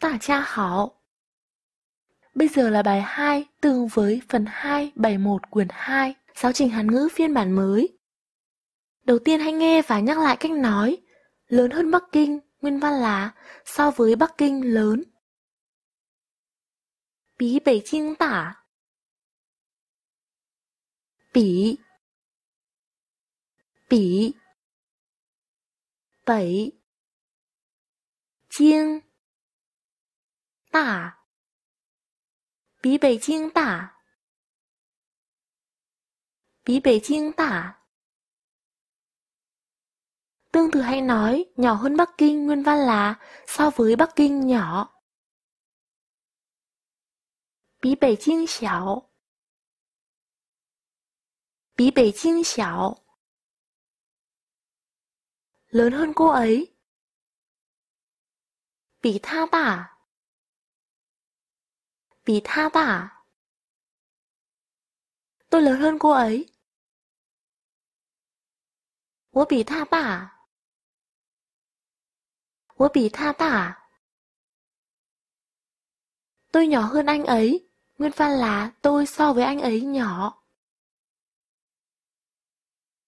Tả cha hảo. Bây giờ là bài 2 tương với phần 2 bài 1 quyển 2, giáo trình Hàn ngữ phiên bản mới. Đầu tiên hãy nghe và nhắc lại cách nói. Lớn hơn Bắc Kinh, nguyên văn là so với Bắc Kinh lớn. Bí北京大。比比北京 大，比北京大，比北京大。Tương tự hay nói nhỏ hơn Bắc Kinh nguyên văn là so với Bắc Kinh nhỏ. 比北京小，比北京小。lớn hơn cô ấy. 比他大， 比他大。Tôi lớn hơn cô ấy. 我比他大。我比他大。Tôi nhỏ hơn anh ấy. Nguyên văn là tôi so với anh ấy nhỏ.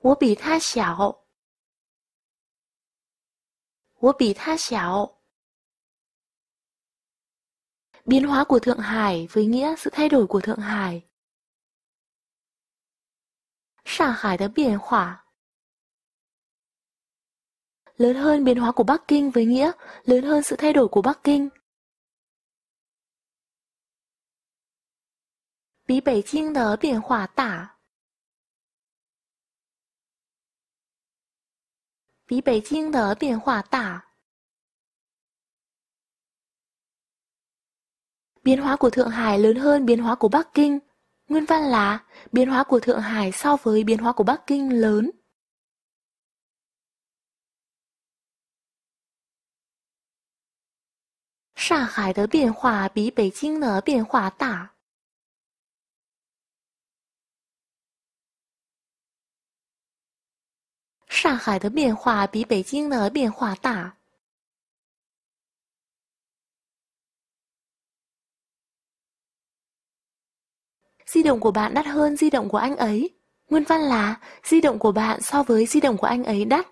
我比他小。我比他小。 biến hóa của Thượng Hải với nghĩa sự thay đổi của Thượng Hải. Shanghai Hải đã biến hóa lớn hơn biến hóa của Bắc Kinh với nghĩa, lớn hơn sự thay đổi của Bắc Kinh. Bí Bắc Kinh đỡ biến hóa tả. Bí Bắc Kinh đỡ biến hóa tả. Biến hóa của Thượng Hải lớn hơn biến hóa của Bắc Kinh. Nguyên văn là biến hóa của Thượng Hải so với biến hóa của Bắc Kinh lớn. 上海的变化比北京的变化大。上海的变化比北京的变化大。 di động của bạn đắt hơn di động của anh ấy. Nguyên văn là, di động của bạn so với di động của anh ấy đắt.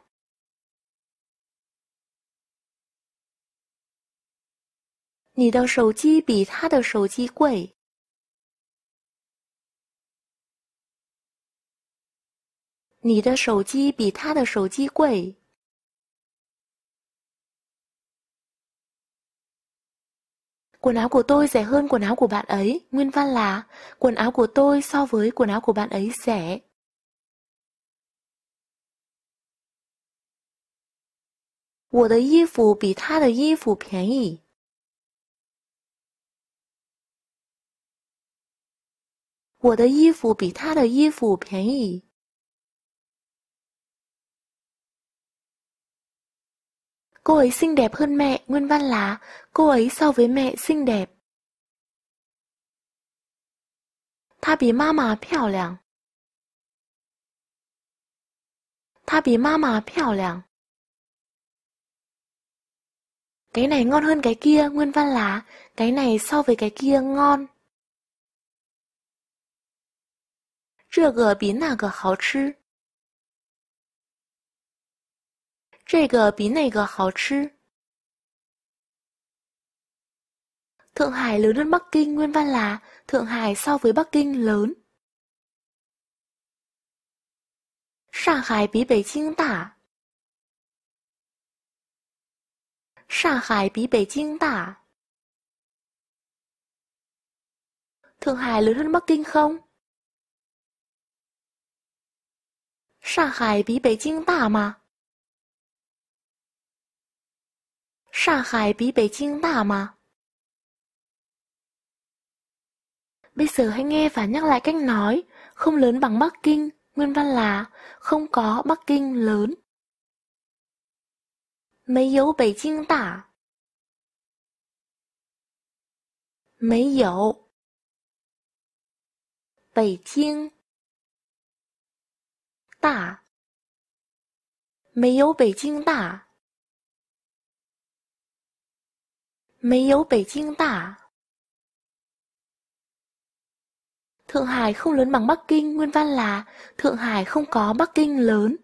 Nì đầu sầu chi bị tha đầu sầu chi quẩy. Nì đầu sầu chi bị tha đầu sầu chi quẩy. Quần áo của tôi rẻ hơn quần áo của bạn ấy. Nguyên văn là quần áo của tôi so với quần áo của bạn ấy rẻ. 我的衣服比他的衣服便宜。我的衣服比他的衣服便宜。 Cô ấy xinh đẹp hơn mẹ, nguyên văn là cô ấy so với mẹ xinh đẹp. 她比妈妈漂亮。她比妈妈漂亮。Cái này ngon hơn cái kia, nguyên văn là cái này so với cái kia ngon. 这个比那个好吃。 这个比那个好吃。Thượng Hải lớn hơn Bắc Kinh nguyên văn là Thượng Hải so với Bắc Kinh lớn. Shanghai 海比北京大。上海比北京大。Thượng Hải lớn hơn Bắc Kinh không? 上海比北京大吗？ 上海比北京大吗？Bây giờ hãy nghe và nhắc lại cách nói, không lớn bằng Bắc Kinh, nguyên văn là không có Bắc Kinh lớn. 没有北京大。没有北京大，没有北京大。 没有北京大。Thượng Hải không lớn bằng Bắc Kinh, nguyên văn là Thượng Hải không có Bắc Kinh lớn.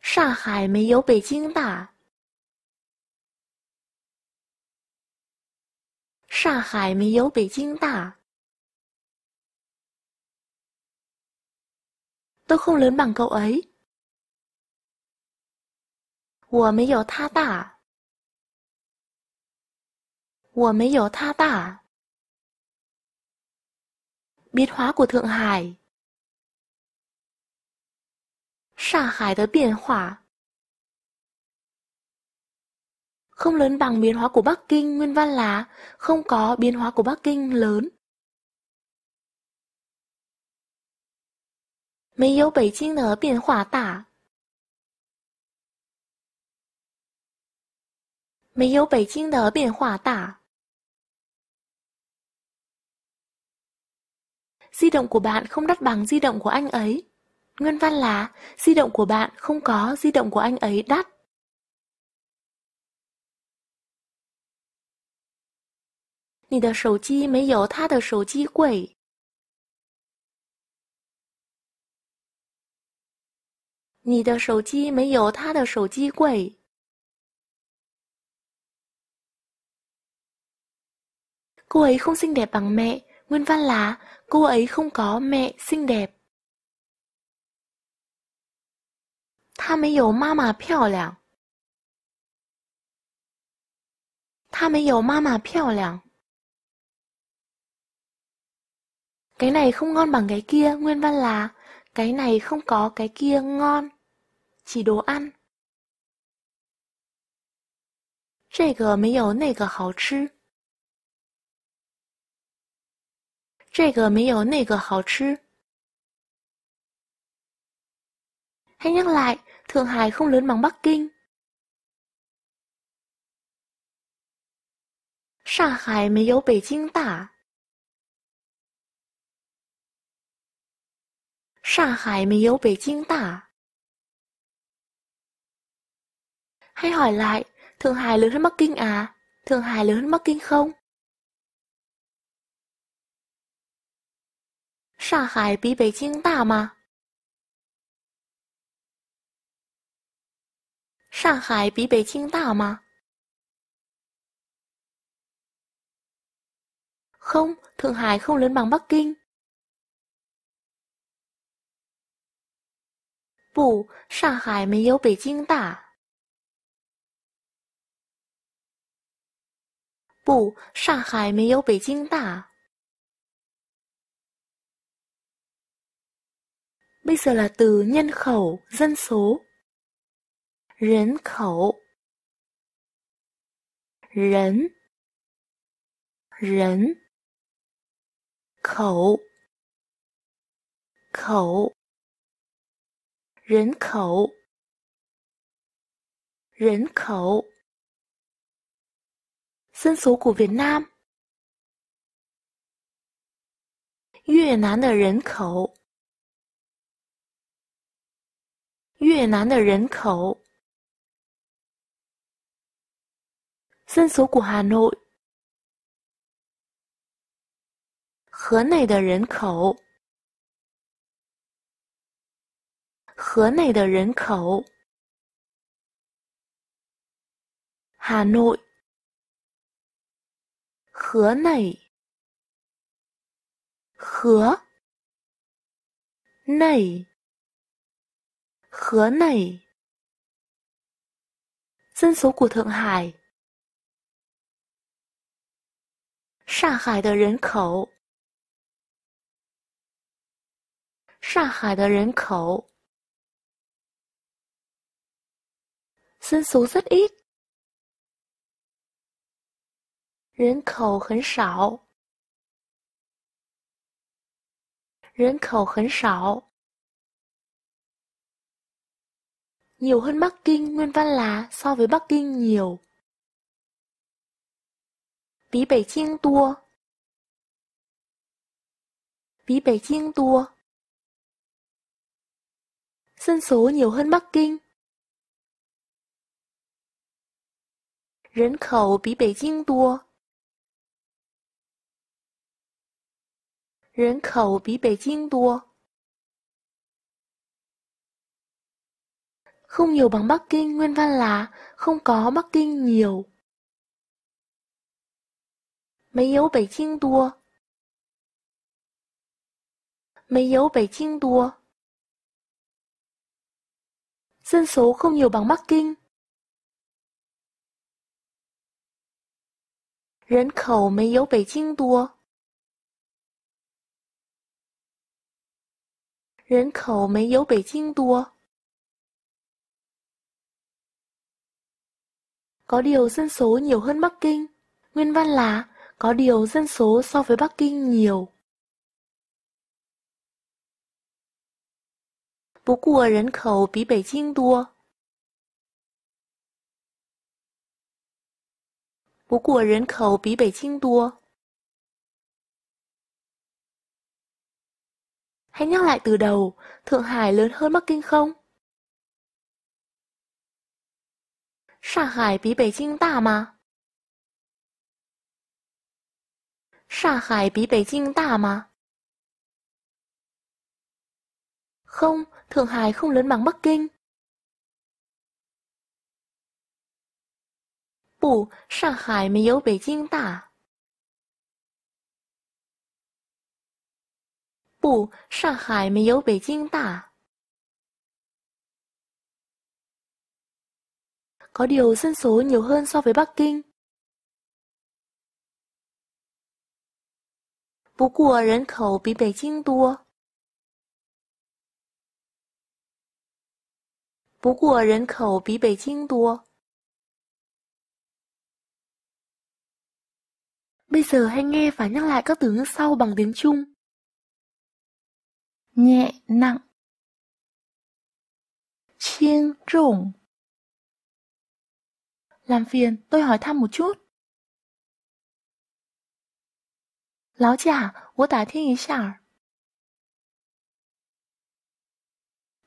Shanghai Hải 没有北京大。上海没有北京大。Tôi không lớn bằng cậu ấy. 我没有他大。我没有他大。Biến hóa của Thượng Hải. 上海的变化 không lớn bằng biến hóa của Bắc Kinh, nguyên văn là không có biến hóa của Bắc Kinh lớn. 没有北京的变化大。 没有北京的变化大。Di động của bạn không đắt bằng di động của anh ấy. Nguyên văn là di động của bạn không có di động của anh ấy đắt. 你的手机没有他的手机贵。你的手机没有他的手机贵。 Cô ấy không xinh đẹp bằng mẹ, nguyên văn là cô ấy không có mẹ xinh đẹp. 她没有妈妈漂亮。她没有妈妈漂亮。Cái này không ngon bằng cái kia, nguyên văn là cái này không có cái kia ngon. Chỉ đồ ăn. 这个没有那个好吃。 这个没有那个好吃。Hãy nhắc lại, Thượng Hải không lớn bằng Bắc Kinh. 上海没有北京大。上海没有北京大. Hay hỏi lại, Thượng Hải lớn hơn Bắc Kinh à? Thượng Hải lớn hơn Bắc Kinh không? 上海比北京大吗？上海比北京大吗？không, thượng hải không lớn bằng bắc kinh. 不，上海没有北京大。不，上海没有北京大。Bây giờ là từ nhân khẩu, dân số. 人口，人，人，口，口。人口，人口。Dân số của Việt Nam. 越南的人口， 越南的人口。三艘古哈诺河内的人口。河内的人口。哈诺河内。河内。河内。Dân số của Thượng Hải。上海的人口。上海的人口。dân số rất ít. 人口很少。人口很少。 nhiều hơn Bắc Kinh, nguyên văn là so với Bắc Kinh nhiều. Bí bảy Kinh tua Bí bảy Kinh tua Dân số nhiều hơn Bắc Kinh. Rấn khẩu bí Bắc Kinh tua Rấn khẩu bí Bắc Kinh tua không nhiều bằng Bắc Kinh, nguyên văn là không có Bắc Kinh nhiều. Mấy dấu Bắc Kinh đua Mấy dấu Bắc Kinh đua Dân số không nhiều bằng Bắc Kinh. Rấn khẩu mấy dấu Bắc Kinh đua Rấn khẩu mấy dấu Bắc Kinh đua có điều dân số nhiều hơn Bắc Kinh. Nguyên văn là có điều dân số so với Bắc Kinh nhiều. Bú của nhân khẩu bí Bắc Kinh đua. Bú của nhân khẩu bí Bắc Kinh đua. Hãy nhắc lại từ đầu, Thượng Hải lớn hơn Bắc Kinh không? 上海比北京大吗？上海比北京大吗？Không, Thượng Hải không lớn bằng Bắc Kinh. 不，上海没有北京大。不，上海没有北京大。có điều dân số nhiều hơn so với Bắc Kinh. Bú của nhân khẩu bị Bắc Kinh đua. Bú của nhân khẩu bị Bắc Kinh đua. Bây giờ hãy nghe và nhắc lại các từ ngữ sau bằng tiếng Trung. Nhẹ, nặng. Chiên, rộng làm phiền tôi hỏi thăm một chút Lão giả, 我打听一下。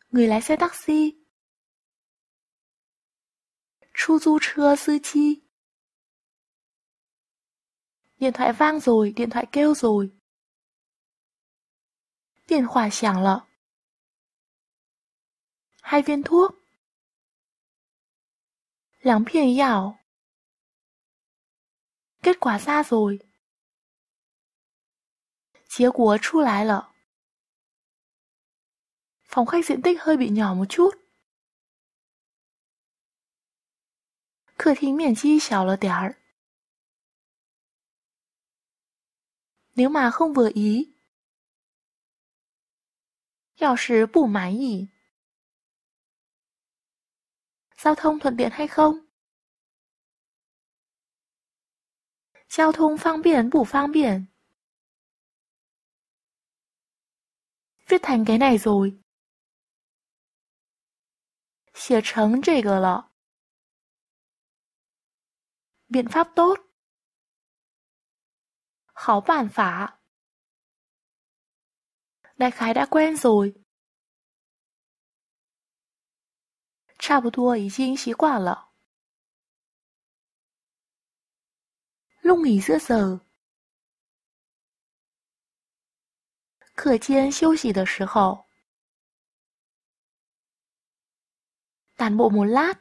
Người lái xe taxi. 出租车司机. Điện thoại vang rồi, điện thoại kêu rồi. 电话响了。Hai viên thuốc. 两片药. Kết quả ra rồi. 结果出来了。Phòng khách diện tích hơi bị nhỏ một chút. 客厅面积小了点儿。Nếu mà không vừa ý, 要是不满意 giao thông thuận tiện hay không? Giao thông phang biển bủ phang biển. Viết thành cái này rồi. Xỉa trắng trề gờ lọ. Biện pháp tốt. Khó bản phá. Đại khái đã quen rồi. 差不多已经习惯了。弄一色色。课间休息的时候，淡不木拉，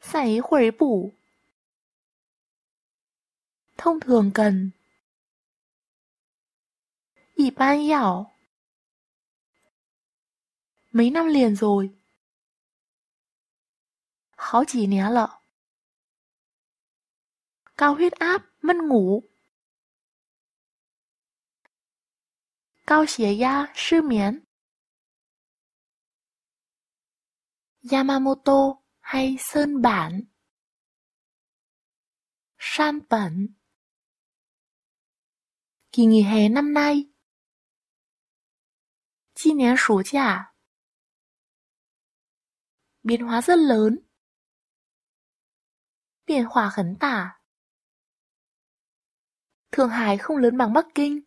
散一会儿步，通通跟，一般要。mấy năm liền rồi. Háo chỉ né lợ. Cao huyết áp, mất ngủ. Cao xỉa da, sư miến. Yamamoto hay sơn bản. San bẩn. Kỳ nghỉ hè năm nay. Chi nén 暑假 biến hóa rất lớn. Biển hòa khấn tả Thượng Hải không lớn bằng Bắc Kinh.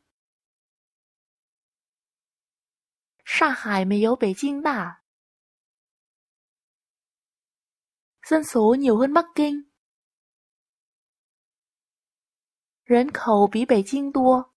Sa Hải mới yếu Bắc Kinh đã. Dân số nhiều hơn Bắc Kinh. Rấn khẩu bí Bắc Kinh đua.